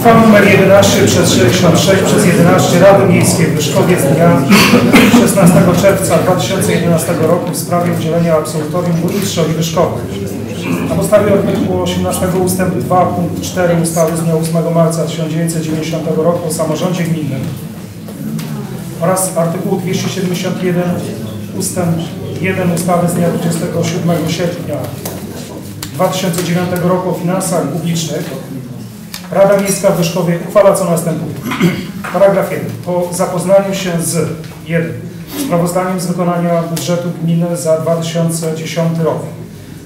Uchwała nr 11 przez 66 przez 11 Rady Miejskiej w Wyszkowie z dnia 16 czerwca 2011 roku w sprawie udzielenia absolutorium burmistrzowi Wyszkowy. Na podstawie artykułu 18 ust. 2 punkt 4 ustawy z dnia 8 marca 1990 roku o samorządzie gminnym oraz artykułu 271 ust. 1 ustawy z dnia 27 sierpnia 2009 roku o finansach publicznych Rada Miejska w Wyszkowie uchwala co następuje. Paragraf 1. Po zapoznaniu się z 1. Sprawozdaniem z wykonania budżetu gminy za 2010 rok.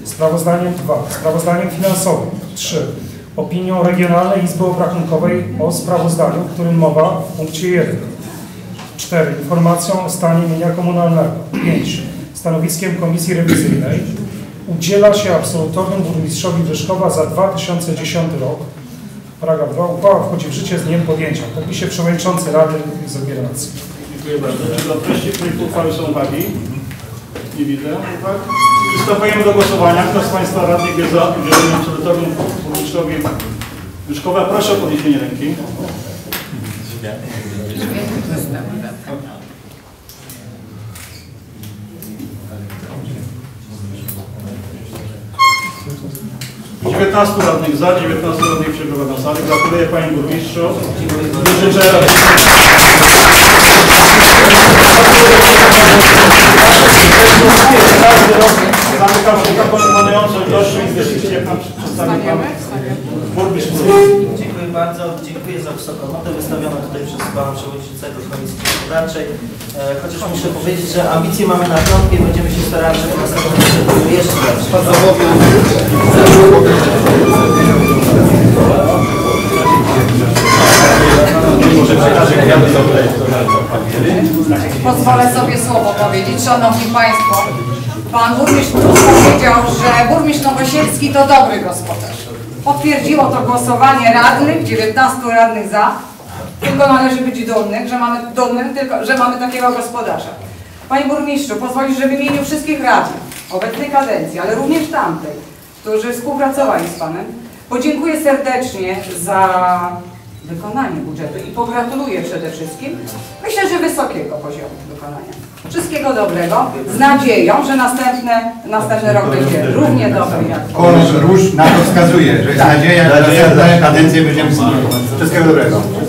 Sprawozdaniem 2. Sprawozdaniem finansowym 3. Opinią Regionalnej Izby Obrachunkowej o sprawozdaniu, w którym mowa w punkcie 1. 4. Informacją o stanie mienia komunalnego. 5. Stanowiskiem Komisji Rewizyjnej udziela się absolutorium burmistrzowi Wyszkowa za 2010 rok. Paragraf 2. Uchwała wchodzi w życie z dniem podjęcia. W podpisie przewodniczący Rady zabiera rację. Dziękuję bardzo. Czy do treści projektu uchwały są uwagi? Nie widzę uwag. Przystępujemy do głosowania. Kto z Państwa radnych jest za udzieleniem absolutorium burmistrzowi Wyszkowa? Proszę o podniesienie ręki. Dziewiętnastu radnych za, 19 radnych przebywa na sali. Gratuluję Panie Burmistrzu. I Życzę zamykam się taką imponującą ilością inwestycji, jak nam przedstawił Pan Burmistrz. Dziękuję bardzo. Dziękuję za wysoką notę wystawioną tutaj przez Pana Przewodniczącego Komisji Gospodarczej. E, chociaż muszę powiedzieć, że ambicje mamy na piątkę i będziemy się starali, żeby następnym roku były jeszcze lepsze. Pozwolę sobie słowo powiedzieć. Szanowni Państwo, Pan burmistrz powiedział, że burmistrz Nowosielski to dobry gospodarz. Potwierdziło to głosowanie radnych, 19 radnych za. Tylko należy być dumnych, że mamy dumnym, tylko, że mamy takiego gospodarza. Panie burmistrzu, pozwolisz, że w imieniu wszystkich radnych obecnej kadencji, ale również tamtej, którzy współpracowali z Panem, podziękuję serdecznie za wykonanie budżetu i pogratuluję przede wszystkim, myślę, że wysokiego poziomu wykonania. Wszystkiego dobrego, z nadzieją, że następne, następny rok będzie równie dobry jak Kolor róż na to wskazuje, że jest nadzieja, że następne kadencje będziemy Wszystkiego dobrego.